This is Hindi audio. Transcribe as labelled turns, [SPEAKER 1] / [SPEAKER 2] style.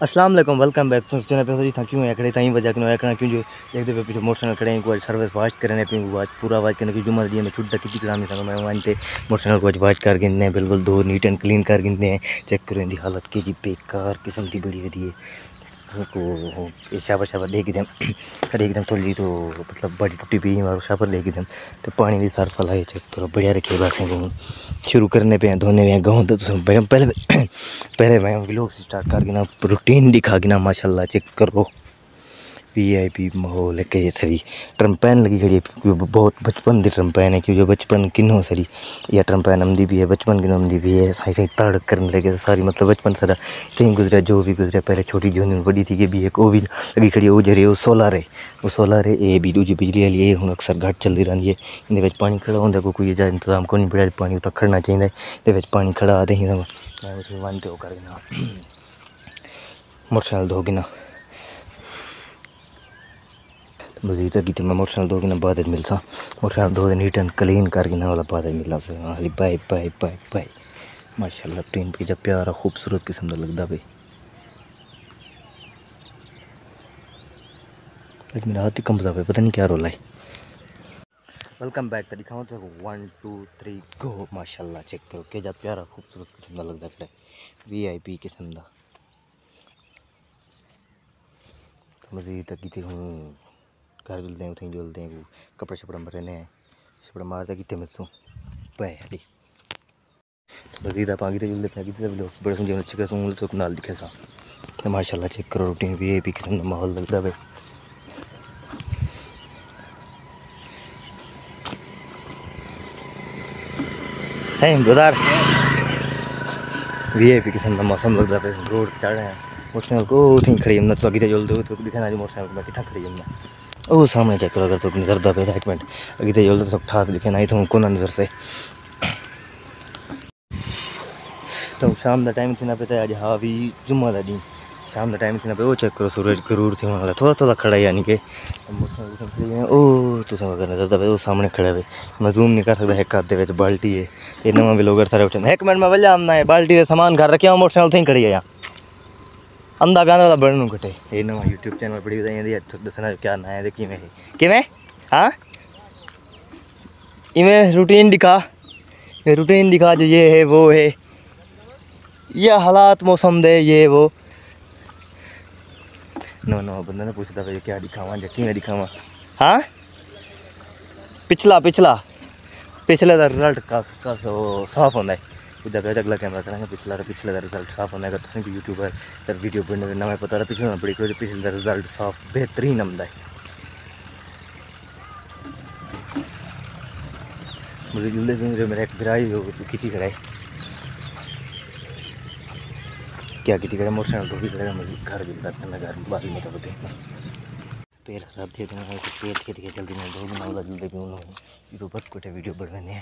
[SPEAKER 1] अस्सलाम वालेकुम बैक तो पे। जी, थैंक यू एकड़े ताई वजह कनो एकड़ा क्यों जो एक दफे पीछे मोटरसाइकिल खड़े हैं कोई सर्विस वाच करने पे वाच पूरा वाच करने की जुम्मा मैं छुट्टा कितनी कराने था, मैं वहाँ पर मोटरसाइकिल को वाच कर गिनने बिल्कुल दो नीट एंड क्लीन कर गिनने चेक करो इनकी हालत की बेकार किस्म की बड़ी वधी है। को लेके दें फिर एकदम थोड़ी तो मतलब बड़ी टूटी पी शाबर लेके दें तो पानी भी सर फलाए चेक करो, बढ़िया रखे बस शुरू करने पे धोने पे गाँव तो पहले पहले मैं लोग स्टार्ट करके ना रूटीन दिखा के ना, माशाल्लाह, चेक करो। वीआईपी माहौल है कई सरी ट्रम्पैन लगी खड़ी है, क्योंकि बहुत बचपन की ट्रम्पैन है, क्योंकि बचपन किन्नो सरी? या ट्रम्पैन आमदी भी है, बचपन किन्नो आमदी भी है सही सही तड़ करने लगे, सारी मतलब बचपन सारा सही गुजरा, जो भी गुजरा, पहले छोटी जो बड़ी थी भी एक वो भी लगी खड़ी वो ज़रिए वो सोलर है वो सोलर है ये भी दूजी बिजली वाली है हूँ अक्सर घट चलती रही है इन पानी खड़ा होंगे कोई कोई इंतज़ाम को नहीं पड़ा पानी उत्तर खड़ना चाहिए ये पानी खड़ा आते ही कर मोटरसाइकिल धो गिना मजीद अगी मैं मोटरसाइकिल दो दिन बाद मिलसा। मोटरसाइकिल दो दिन एंड क्लीन करके ना वाला बाद मिलना हाली बाय बाय बाय बाय माशाल्लाह भी जब प्यारा खूबसूरत किस्म का लगता भाई आज मेरा हाथ ही कंबदा पे पता नहीं क्या रोला है। वेलकम बैक तो दिखाऊँ तो वन टू थ्री गो माशाल्लाह चेक करो, क्या जब प्यारा खूबसूरत किस्म का लगता है। वी आई पी किस्म का मजीद अगी हूँ। घर जुलते हैं उत्थें जुलते हैं कपड़े शपड़े मरने हैं। शपड़ा मारते कितने मिलसूँ पै हली। मजीद आप आगे जुलते पे आगे लोग बड़े सुन अच्छे कैसे तो नाल दिखे सा। तो चेक करो रूटीन भी है भी किस्म का माहौल लगता भाई सही गुजार वी आई पी किस्म का मौसम लगता है रोड चढ़ रहे हैं। मोटरसाइकिल को उठी खड़ी हमने तो अगे जुलते तो दिखा मोटरसाइकिल में कितना खड़ी हमने सामने चेक करो, अगर तो नज़र दा पे एक मिनट अगे तो जल्दी सब ठाक दिखे नहीं तो कौन नज़र से। तो शाम का टाइम थी पे अज हाँ भी जुम्मा का डी शाम का टाइम थी पे वो चेक करो, सूरज ज़रूर थी थोड़ा थोड़ा खड़ा यानी कि। ओ तुम अगर नज़र दा पे, वो सामने खड़े हुए मैं जूम नहीं कर सकता एक हाथ के बाल्टी है। ये नवा भी लोग सारे उठे एक मिनट में वजह आमना है, बाल्टी से सामान घर रखे मोटरसाइकिल थी खड़ी है यहाँ। अंदा प्यादा वाला बनू घटे। ये नवा यूट्यूब चैनल बड़ी बताई दसना क्या ना है कि किमें? हाँ? इवें रूटीन दिखा। रूटीन दिखा जो ये है, वो है। ये हालात मौसम दे, ये वो। नो नो बंदा ने पूछता भाई क्या दिखावा या कि दिखावा हाँ? पिछला पिछला। पिछले का साफ़ होता है उधर गए अगला कैमरा करेंगे पिछला पिछले का रिज़ल्ट साफ़ होने का तुम भी यूट्यूबर सर वीडियो बनने नवे पता रहा पिछले बड़ी कोई पिछले का रिज़ल्ट साफ़, बेहतरीन आंदा है। मुझे जुल्ले भी मेरा एक हो की खड़ा क्या की मोटरसाइकिल तो भी मुझे घर भी घर बाहर में तो पैर खराब तो पेट के जल्दी दो दिन जल्दी भी उन्होंने यूट्यूब पर वीडियो बढ़वाने